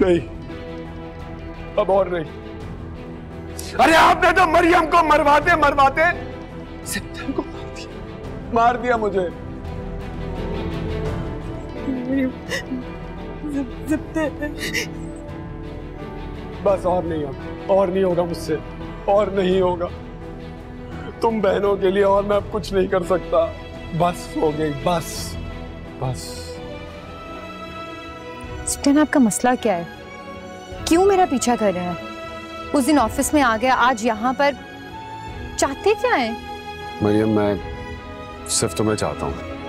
नहीं। अब और नहीं। अरे आपने तो मरियम को मरवाते मरवाते सिप्तन को मार दिया। मार दिया मुझे। बस और नहीं होगा, और नहीं होगा मुझसे, और नहीं होगा। तुम बहनों के लिए और मैं अब कुछ नहीं कर सकता। बस हो गई, बस बस। स्टेन आपका मसला क्या है? क्यों मेरा पीछा कर रहे हैं? उस दिन ऑफ़िस में आ गया, आज यहाँ पर। चाहते क्या है? मरियम, मैं सिर्फ़ तुम्हें चाहता हूँ।